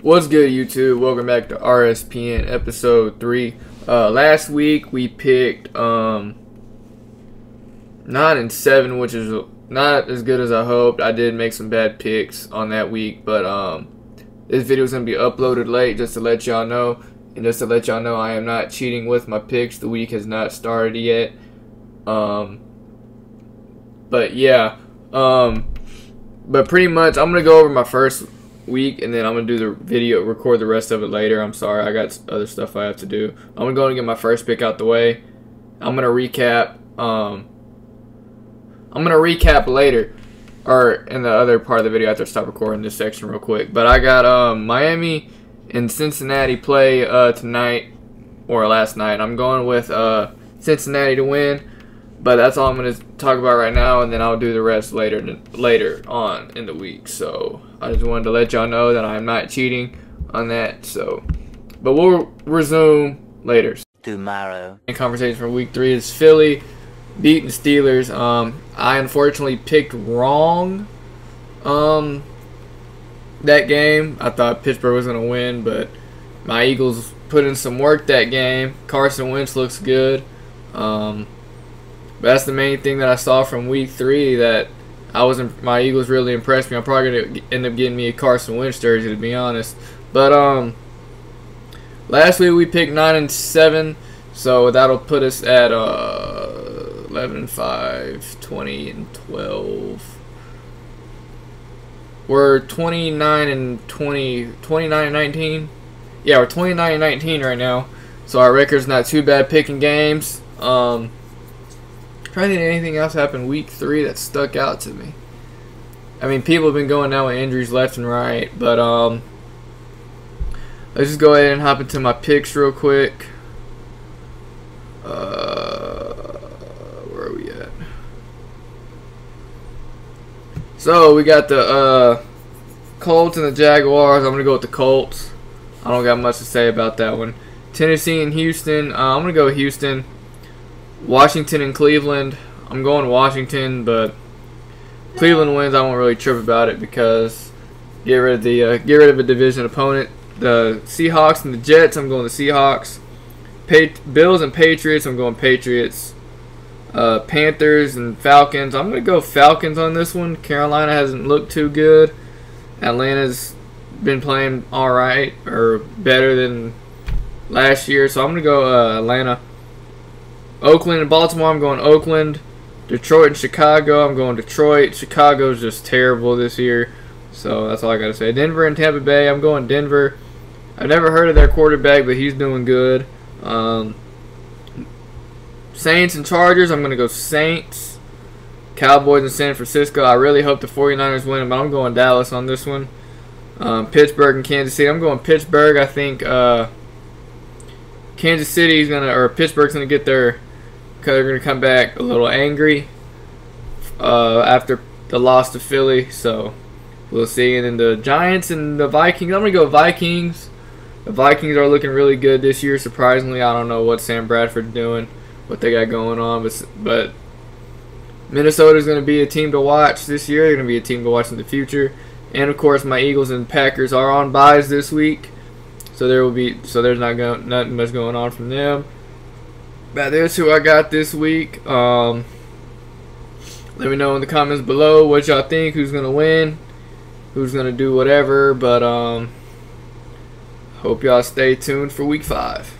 What's good, YouTube? Welcome back to RSPN episode three. Uh, last week we picked um nine and seven, which is not as good as I hoped. I did make some bad picks on that week, but um, this video is gonna be uploaded late just to let y'all know, and just to let y'all know I am not cheating with my picks. The week has not started yet. Um, but yeah, um, but pretty much I'm gonna go over my first week and then I'm gonna do the video, record the rest of it later. I'm sorry, I got other stuff I have to do. I'm gonna go and get my first pick out the way. I'm gonna recap. Um, I'm gonna recap later, or in the other part of the video after I stop recording this section real quick. But I got um, Miami and Cincinnati play uh, tonight or last night. I'm going with uh, Cincinnati to win. But that's all I'm to talk about right now, and then I'll do the rest later later on in the week. So I just wanted to let y'all know that I'm not cheating on that. So, but we'll resume later. Tomorrow. In conversation for week three is Philly beating Steelers. Um, I unfortunately picked wrong. Um, that game I thought Pittsburgh was gonna win, but my Eagles put in some work that game. Carson Wentz looks good. Um, but that's the main thing that I saw from week three that I wasn't. My Eagles really impressed me. I'm probably gonna end up getting me a Carson Wentz jersey to be honest. But um, last week we picked nine and seven, so that'll put us at uh 11 and 5, 20 and 12. We're 29 and 20, 29 and 19. Yeah, we're 29 and 19 right now. So our record's not too bad picking games. Um, trying to think anything else happened week three that stuck out to me. I mean, people have been going down with injuries left and right, but um, let's just go ahead and hop into my picks real quick. Uh, where are we at? So we got the uh, Colts and the Jaguars. I'm gonna go with the Colts. I don't got much to say about that one. Tennessee and Houston. Uh, I'm gonna go Houston. Washington and Cleveland. I'm going Washington, but Cleveland wins. I won't really trip about it because get rid of the uh, get rid of a division opponent. The Seahawks and the Jets. I'm going the Seahawks. Pa- Bills and Patriots. I'm going Patriots. Uh, Panthers and Falcons. I'm gonna go Falcons on this one. Carolina hasn't looked too good. Atlanta's been playing all right or better than last year, so I'm gonna go uh, Atlanta. Oakland and Baltimore, I'm going Oakland. Detroit and Chicago, I'm going Detroit. Chicago's just terrible this year. So that's all I got to say. Denver and Tampa Bay, I'm going Denver. I've never heard of their quarterback, but he's doing good. Um, Saints and Chargers, I'm going to go Saints. Cowboys and San Francisco, I really hope the 49ers win, but I'm going Dallas on this one. Um, Pittsburgh and Kansas City, I'm going Pittsburgh. I think uh, Kansas City's going to, or Pittsburgh's going to get their they're going to come back a little angry uh, after the loss to Philly. So we'll see. And then the Giants and the Vikings. I'm going to go Vikings. The Vikings are looking really good this year. Surprisingly, I don't know what Sam Bradford's doing, what they got going on, but but Minnesota's going to be a team to watch this year. They're going to be a team to watch in the future. And of course, my Eagles and Packers are on buys this week, so there will be so there's not going nothing much going on from them. But there's who I got this week. Um, let me know in the comments below what y'all think. Who's gonna win? Who's gonna do whatever? But um, hope y'all stay tuned for week five.